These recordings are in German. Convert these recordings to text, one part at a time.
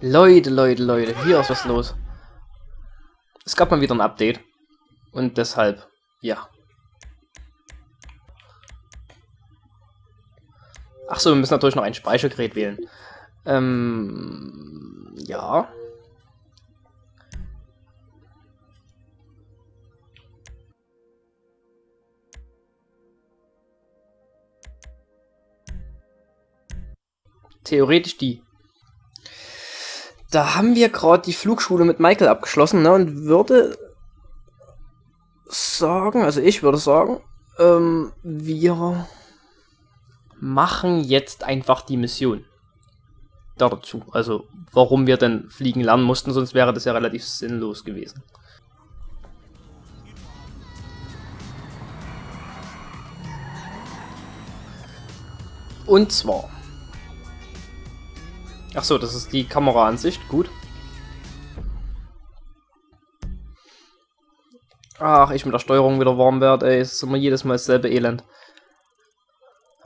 Leute, Leute, Leute, hier ist was los. Es gab mal wieder ein Update. Und deshalb, ja. Achso, wir müssen natürlich noch ein Speichergerät wählen. Ähm, ja. Theoretisch die. Da haben wir gerade die Flugschule mit Michael abgeschlossen, ne? Und würde sagen, also ich würde sagen, ähm, wir machen jetzt einfach die Mission. Dazu. Also, warum wir denn fliegen lernen mussten, sonst wäre das ja relativ sinnlos gewesen. Und zwar Ach so, das ist die Kameraansicht. Gut. Ach, ich mit der Steuerung wieder warm werde, ey. Es ist immer jedes Mal dasselbe Elend.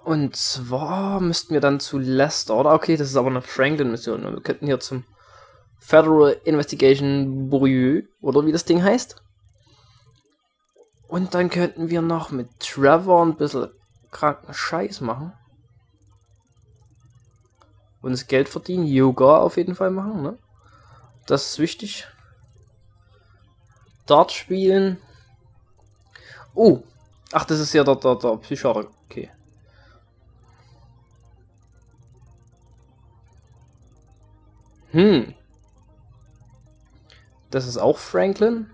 Und zwar müssten wir dann zu Lester, oder? Okay, das ist aber eine Franklin-Mission. Wir könnten hier zum Federal Investigation Bureau, oder wie das Ding heißt. Und dann könnten wir noch mit Trevor ein bisschen kranken Scheiß machen und das Geld verdienen. Yoga auf jeden Fall machen, ne? Das ist wichtig. Dart spielen. Oh. Ach, das ist ja der, der, der Psychiater. Okay. Hm. Das ist auch Franklin.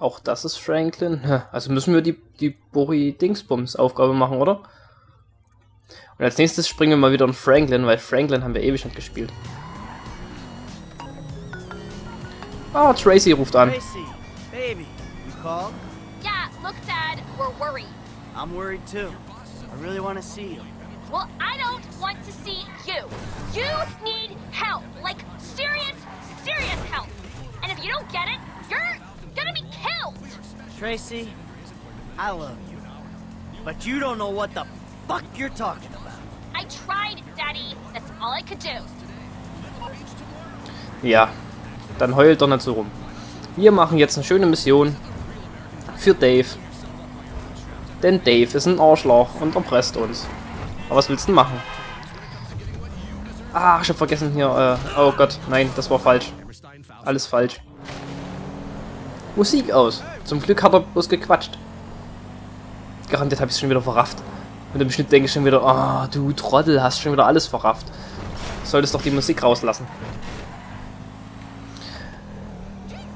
Auch das ist Franklin. Also müssen wir die, die Bori-Dingsbums-Aufgabe machen, oder? Und als nächstes springen wir mal wieder in Franklin, weil Franklin haben wir ewig nicht gespielt. Ah, oh, Tracy ruft an. Tracy, baby, you called? Yeah, look, Dad, we're worried. I'm worried too. I really want to see you. Well, I don't want to see you. You need help, like serious, serious help. And if you don't get it, you're gonna be killed! Tracy, I love you. But you don't know what the fuck you're talking about. I tried, Daddy. That's all I could do. Ja, dann heult doch nicht so rum. Wir machen jetzt eine schöne Mission für Dave. Denn Dave ist ein Arschloch und erpresst uns. Aber was willst du denn machen? Ah, ich hab vergessen hier. Äh, oh Gott, nein, das war falsch. Alles falsch. Musik aus. Zum Glück hat er bloß gequatscht. Garantiert habe ich es schon wieder verrafft. Und im Schnitt denke ich schon wieder, ah, oh, du Trottel, hast schon wieder alles verrafft. Solltest doch die Musik rauslassen.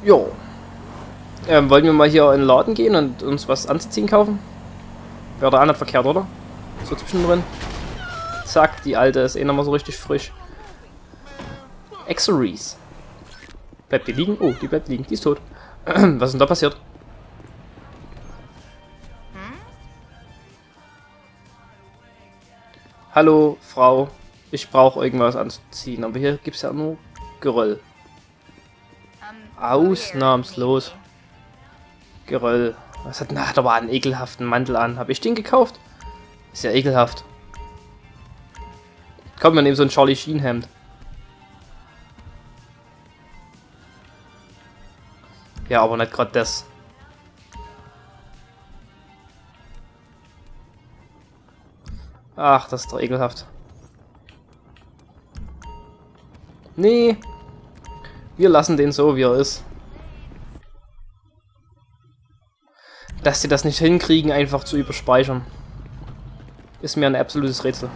Jo. Ähm, wollen wir mal hier in den Laden gehen und uns was anzuziehen kaufen? Wäre da nicht verkehrt, oder? So zwischendrin. Zack, die alte ist eh nochmal so richtig frisch. Accessories. Bleibt die liegen? Oh, die bleibt liegen. Die ist tot. Was ist denn da passiert? Hallo, Frau. Ich brauche irgendwas anzuziehen, aber hier gibt es ja nur Geröll. Ausnahmslos. Geröll. Was hat, na, hat aber einen ekelhaften Mantel an. Habe ich den gekauft? Ist ja ekelhaft. Kommt, wir nehmen so ein Charlie Sheen Hemd. Ja, aber nicht gerade das. Ach, das ist doch ekelhaft. Nee. Wir lassen den so, wie er ist. Dass sie das nicht hinkriegen, einfach zu überspeichern. Ist mir ein absolutes Rätsel.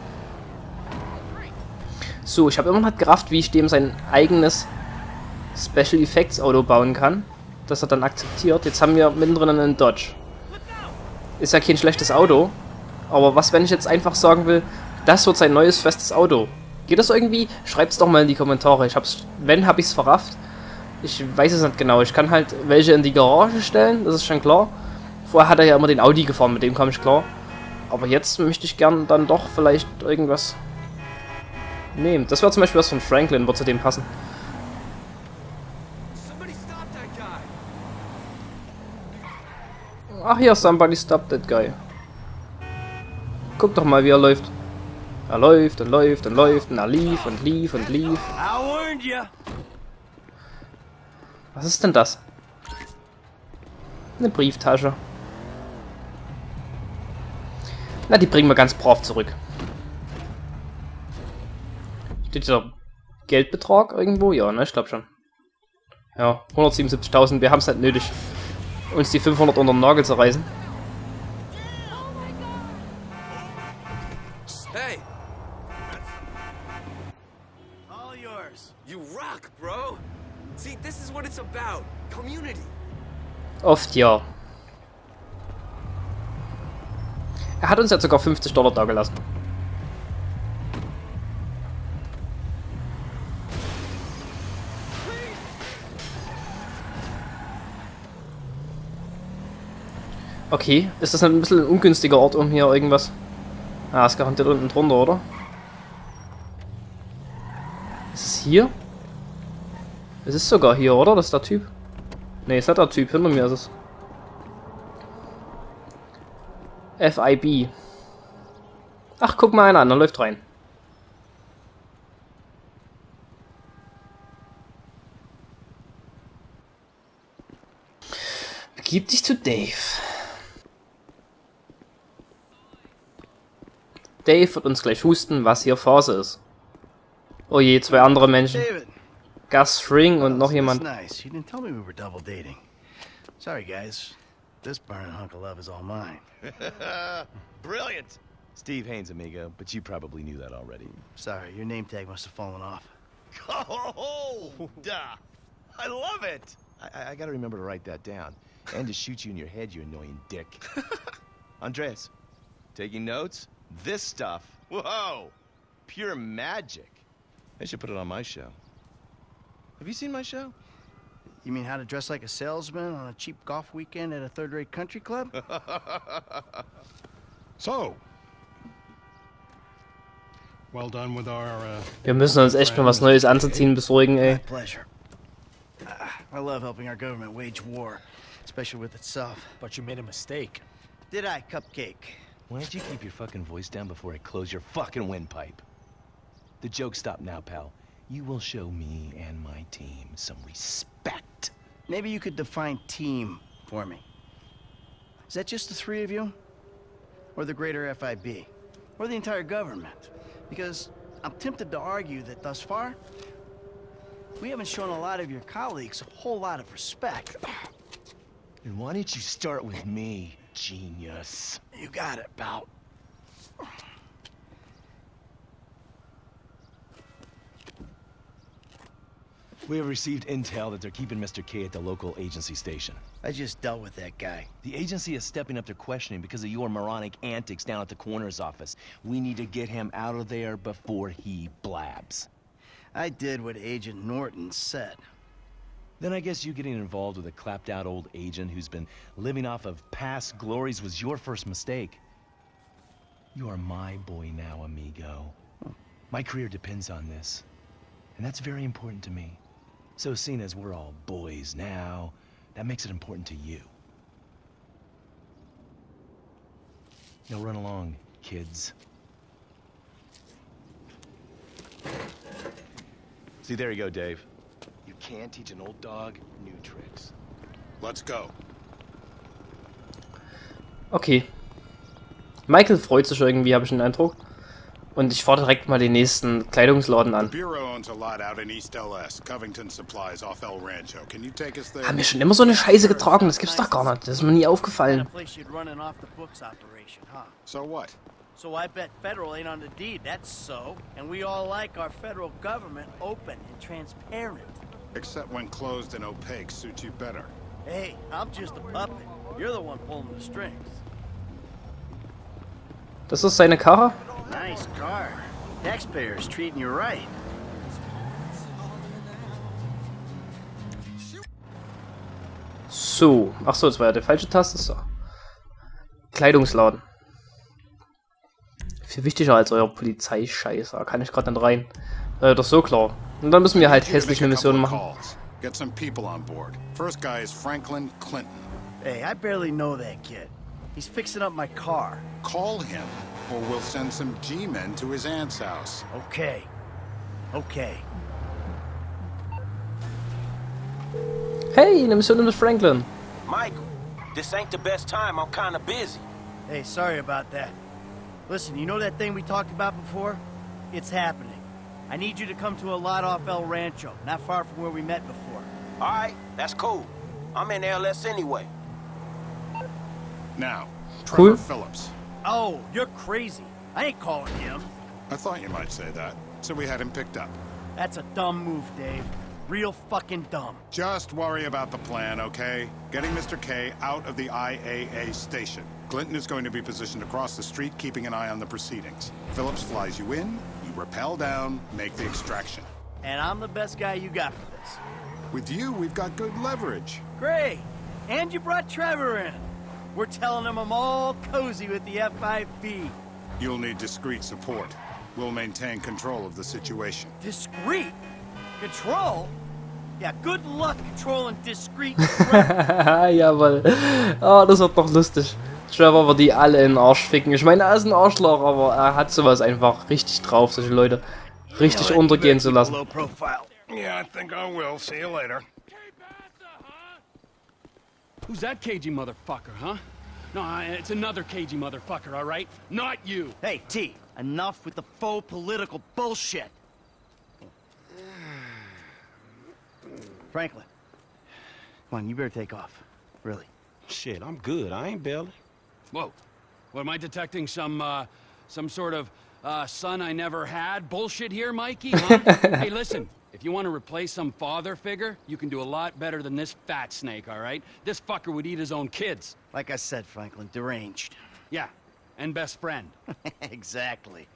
So, ich habe immer noch gerafft, wie ich dem sein eigenes Special Effects Auto bauen kann dass er dann akzeptiert. Jetzt haben wir mittendrin einen Dodge. Ist ja kein schlechtes Auto. Aber was, wenn ich jetzt einfach sagen will, das wird sein neues festes Auto? Geht das irgendwie? Schreibt es doch mal in die Kommentare. Ich hab's, wenn, habe ich es verrafft. Ich weiß es nicht genau. Ich kann halt welche in die Garage stellen, das ist schon klar. Vorher hat er ja immer den Audi gefahren, mit dem kam ich klar. Aber jetzt möchte ich gern dann doch vielleicht irgendwas nehmen. Das wäre zum Beispiel was von Franklin, wird zu dem passen. Ach ja, somebody stop that guy. Guck doch mal, wie er läuft. Er läuft und läuft und läuft und er lief und lief und lief. Was ist denn das? Eine Brieftasche. Na, die bringen wir ganz brav zurück. Steht dieser Geldbetrag irgendwo? Ja, ne? Ich glaube schon. Ja, 177.000. Wir haben es halt nötig, uns die 500 unter den Nagel zu reißen. Hey! All yours. You rock, bro! See, this is what it's about. Community. Oft ja. Er hat uns jetzt sogar 50 Dollar da gelassen. Okay, ist das ein bisschen ein ungünstiger Ort, um hier irgendwas... Ah, ist garantiert unten drunter, oder? Ist es hier? Es ist sogar hier, oder? Das ist der Typ. Ne, ist halt der Typ. Hinter mir ist es. FIB. Ach, guck mal einer an, der läuft rein. Begib dich zu Dave. Dave wird uns gleich husten, was hier Phase ist. Oh je, zwei andere Menschen. Gus Fring und noch jemand. Nice. You didn't tell me we were double dating. Sorry, guys. This burning hunk of love is all mine. Brilliant! Steve Haynes, amigo, but you probably knew that already. Sorry, your name tag must have fallen off. Oh, duh! I love it! I, I gotta remember to write that down. And to shoot you in your head, you annoying dick. Andreas, taking notes? This stuff, whoa! Pure magic. They should put it on my show. Have you seen my show? You mean how to dress like a salesman on a cheap golf weekend at a third-rate country club? So, well done with our. Uh, Wir müssen uns echt mal was Neues anzuziehen besorgen, My ey. pleasure. Ah, I love helping our government wage war, especially with itself. But you made a mistake. Did I, Cupcake? Why don't you keep your fucking voice down before I close your fucking windpipe? The joke stop now, pal. You will show me and my team some respect. Maybe you could define team for me. Is that just the three of you? Or the greater FIB? Or the entire government? Because I'm tempted to argue that thus far, we haven't shown a lot of your colleagues a whole lot of respect. And why don't you start with me, genius? You got it, pal. We have received intel that they're keeping Mr. K at the local agency station. I just dealt with that guy. The agency is stepping up their questioning because of your moronic antics down at the coroner's office. We need to get him out of there before he blabs. I did what Agent Norton said. Then I guess you getting involved with a clapped out old agent who's been living off of past glories was your first mistake. You are my boy now, amigo. My career depends on this. And that's very important to me. So seeing as we're all boys now, that makes it important to you. Now run along, kids. See, there you go, Dave. You can teach an old dog new tricks. let's go. Okay. Michael freut sich irgendwie, habe ich den Eindruck. Und ich fahre direkt mal den nächsten Kleidungsladen an. Haben wir schon immer so eine Scheiße getragen? Das gibt's doch gar nicht. Das ist mir nie aufgefallen. So what? So I bet federal ain't on the deed, that's so. And we all like our federal government open and transparent. Except when closed and opaque suits you better. Hey, I'm just a puppet. You're the one pulling the strings. Das ist seine Karre? Nice car. Taxpayers treating you right. So. Ach so, das war ja die falsche Taste. So. Kleidungsladen. Viel wichtiger als euer Polizeischeiß. Da kann ich gerade nicht rein. Äh, doch so klar. Und dann müssen wir halt hässliche Missionen machen. Get some people on board. First guy is Franklin Clinton. Hey, I barely know that kid. He's fixing up my car. Call him, or we'll send some G-men to his aunt's house. Okay. Okay. Hey, eine Mission mit Franklin. Michael, this ain't the best time. I'm kinda busy. Hey, sorry about that. Listen, you know that thing we talked about before? It's happening. I need you to come to a lot off El Rancho, not far from where we met before. All right, that's cool. I'm in LS anyway. Now, Cool. Trevor Phillips. Oh, you're crazy. I ain't calling him. I thought you might say that, so we had him picked up. That's a dumb move, Dave. Real fucking dumb. Just worry about the plan, okay? Getting Mr. K out of the IAA station. Clinton is going to be positioned across the street, keeping an eye on the proceedings. Phillips flies you in, you rappel down, make the extraction. And I'm the best guy you got for this. With you, we've got good leverage. Great. And you brought Trevor in. We're telling him I'm all cozy with the F5B. You'll need discreet support. We'll maintain control of the situation. Discreet? Control? Yeah, good luck controlling discreet. Jawohl. Oh, das wird doch lustig. Trevor wird die alle in den Arsch ficken. Ich meine, er ist ein Arschloch, aber er hat sowas einfach richtig drauf, solche Leute richtig untergehen zu lassen. Yeah, I think I will. See you later. Who's that cagey motherfucker, huh? No, I- it's another cagey motherfucker, all right? Not you. Hey, T, enough with the faux political bullshit. Franklin, come on, you better take off. Really. Shit, I'm good. I ain't bailing. Whoa. What, am I detecting some, uh, some sort of, uh, son I never had bullshit here, Mikey, huh? hey, listen. If you want to replace some father figure, you can do a lot better than this fat snake, all right? This fucker would eat his own kids. Like I said, Franklin, deranged. Yeah, and best friend. exactly.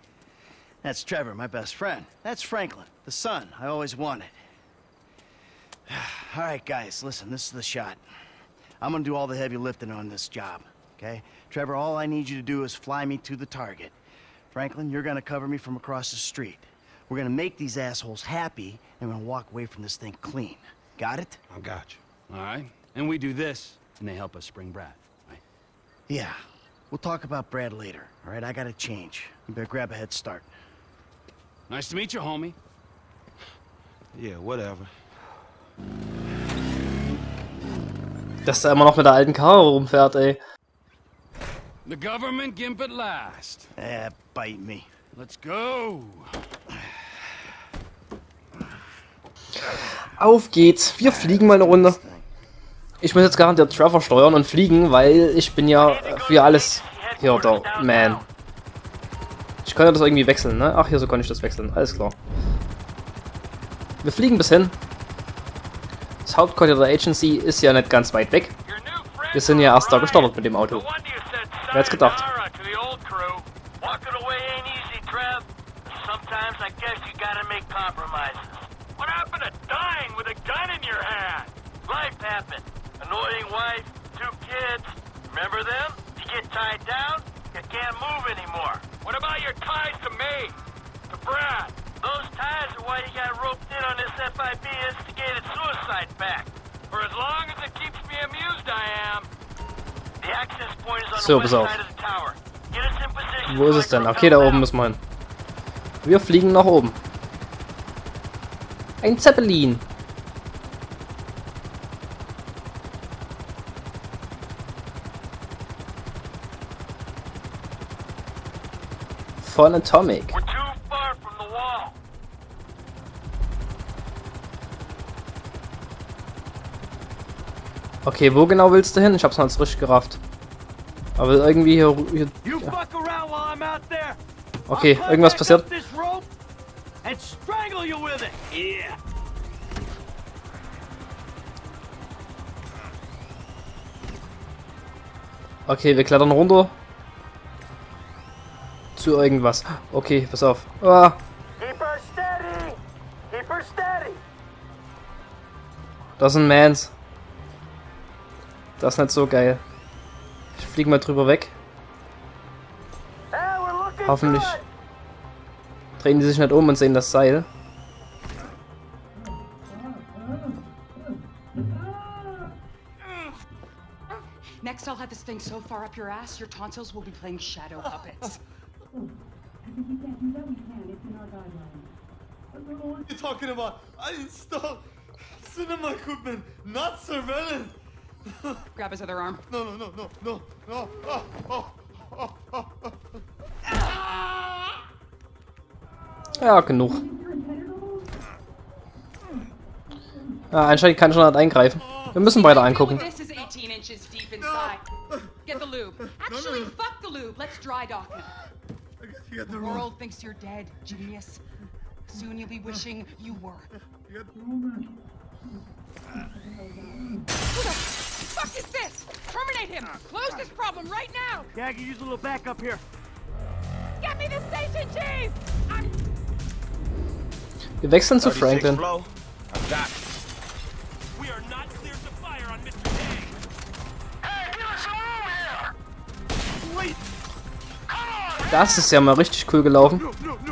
That's Trevor, my best friend. That's Franklin, the son I always wanted. all right, guys, listen, this is the shot. I'm gonna do all the heavy lifting on this job, okay? Trevor, all I need you to do is fly me to the target. Franklin, you're gonna cover me from across the street. We're gonna make these assholes happy, and we're gonna walk away from this thing clean. Got it? I got you. All right? And we do this, and they help us spring Brad, right? Yeah. We'll talk about Brad later, all right? I gotta change. You better grab a head start. Nice to meet you, homie. Yeah, whatever. Dass er immer noch mit der alten Karre rumfährt, ey. The government gimp at last. Eh, bite me. Let's go. Auf geht's. Wir fliegen mal eine Runde. Ich muss jetzt garantiert Trevor steuern und fliegen, weil ich bin ja für alles hier der Man. Ich kann ja das irgendwie wechseln, ne? Ach, hier so kann ich das wechseln. Alles klar. Wir fliegen bis hin. Das Hauptquartier der Agency ist ja nicht ganz weit weg. Wir sind ja erst da gestartet mit dem Auto. Wer hätte gedacht? So, pass auf. Wo ist es denn? Okay, da oben müssen wir hin. Wir fliegen nach oben. Ein Zeppelin. Von Atomic. Okay, wo genau willst du hin? Ich hab's noch nicht richtig gerafft. Aber irgendwie hier... hier there. okay, irgendwas passiert. Okay, wir klettern runter. Zu irgendwas. Okay, pass auf. Ah, das sind Mans. Das ist nicht so geil. Ich fliege mal drüber weg. Hoffentlich drehen die sich nicht um und sehen das Seil. Next Axel had this thing so far up your ass, your tonsils will be playing shadow puppets. You're talking about. I installed cinema equipment, not surveillance. Grab his other arm. No, no, no, no, no, no. Oh, oh, oh, oh, oh. Ja, genug. Ja, anscheinend kann schon halt eingreifen. Wir müssen weiter angucken. This is 18 inches deep inside. Get the lube. Actually, fuck the lube. Let's dry dock him. I guess you got the world thinks you're dead, genius. Soon you'll be wishing you were. You got the fuck is this? Terminate him! Close this problem right now! Yeah, I can use a little backup here. Get me the station chief! I'm Wir wechseln zu 36 Franklin. Das ist ja mal richtig cool gelaufen. No, no, no.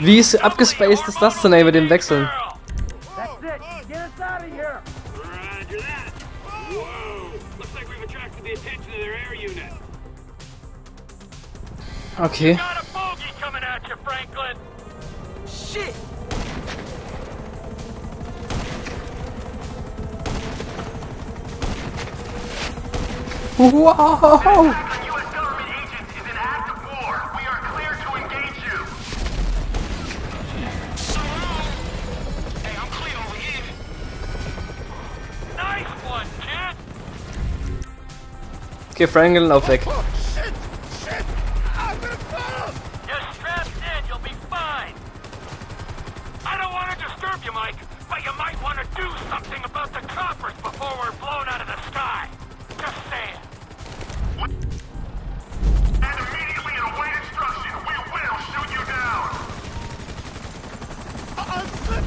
Wie ist abgespaced ist das denn, ey, mit dem Wechseln? That's it! You down. I'm sick.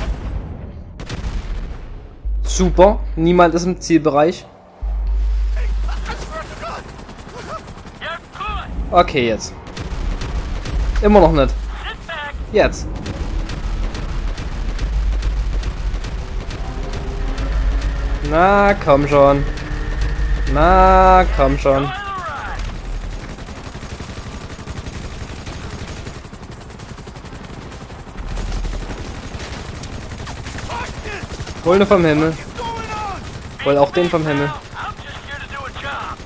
Super. Niemand ist im Zielbereich. Okay, jetzt. Immer noch nicht. Jetzt. Na, komm schon. Na, komm schon. Hol ne vom Himmel. Hol auch den vom Himmel. I'm just here to do a job.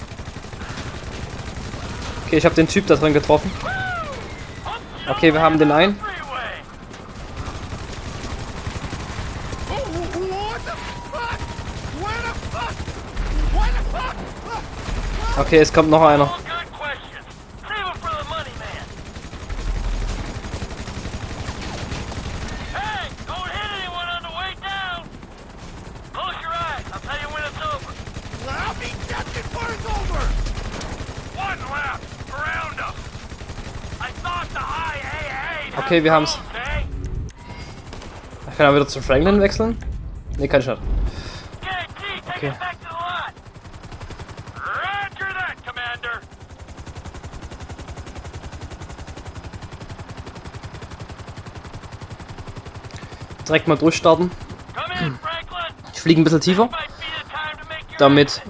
Okay, ich habe den Typ da drin getroffen. Okay, wir haben den einen. Okay, es kommt noch einer. All good questions. Save it for the money, man. Hey, don't hit anyone on the way down. Close your eyes. I'll tell you when it's over. I'll be dead before it's over! One left. Around them. I thought the IAA had Okay, wir haben's. Ich kann er wieder zu Franklin wechseln? Ne, kann ich nicht. Okay. Direkt mal durchstarten. Ich fliege ein bisschen tiefer, damit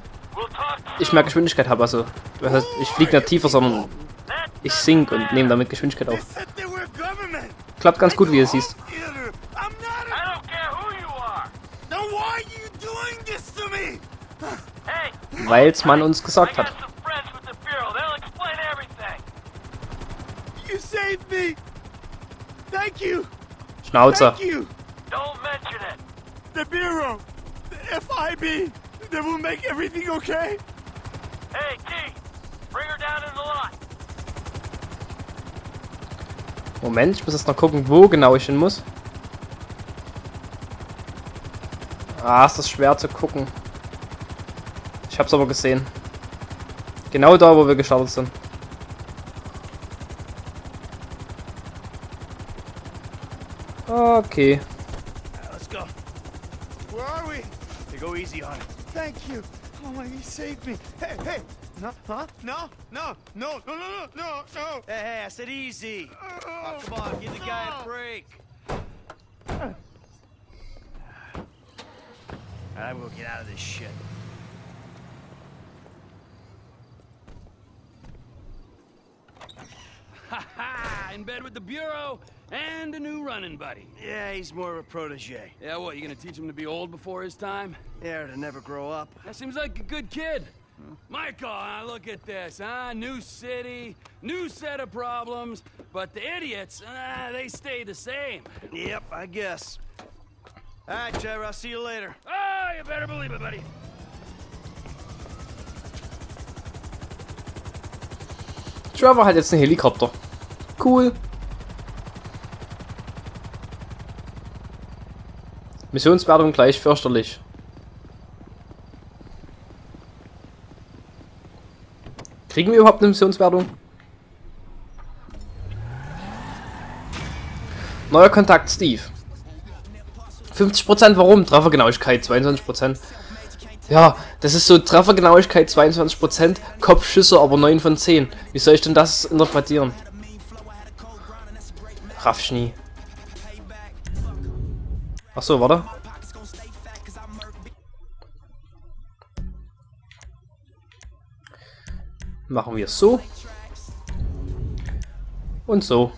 ich mehr Geschwindigkeit habe. Also, das heißt, ich fliege nicht tiefer, sondern ich sink und nehme damit Geschwindigkeit auf. said they were government! Klappt ganz gut, wie ihr siehst. Weil's man uns gesagt hat. Schnauze. Thank you! Don't mention it. The Bureau! The FIB! That will make everything okay? Hey, Key, bring her down in the lot. Moment, ich muss jetzt noch gucken, wo genau ich hin muss. Ah, ist das schwer zu gucken. Ich hab's aber gesehen. Genau da, wo wir gestartet sind. Okay. Let's go. Where are we? Hey, go easy on it. Thank you. Oh my, he saved me. Hey, hey. No, huh? No, no, no, no, no, no, no, no. Hey, hey, I said easy. Oh, come on, give the guy a break. I'm gonna get out of this shit. Ha ha! In bed with the Bureau and a new running buddy. Yeah, he's more of a protege. Yeah, what, you gonna teach him to be old before his time? Yeah, to never grow up. That seems like a good kid. Michael, uh, look at this, huh? New city, new set of problems, but the idiots, uh, they stay the same. Yep, I guess. All right, Trevor, I'll see you later. Oh, you better believe it, buddy. Trevor hat jetzt einen Helikopter. Cool. Missionswertung gleich fürchterlich. Kriegen wir überhaupt eine Missionswertung? Neuer Kontakt, Steve. 50% warum? Treffergenauigkeit 22%. Ja, das ist so Treffergenauigkeit 22%, Kopfschüsse aber 9 von 10. Wie soll ich denn das interpretieren? Raff. Achso, warte. Machen wir es so. Und so.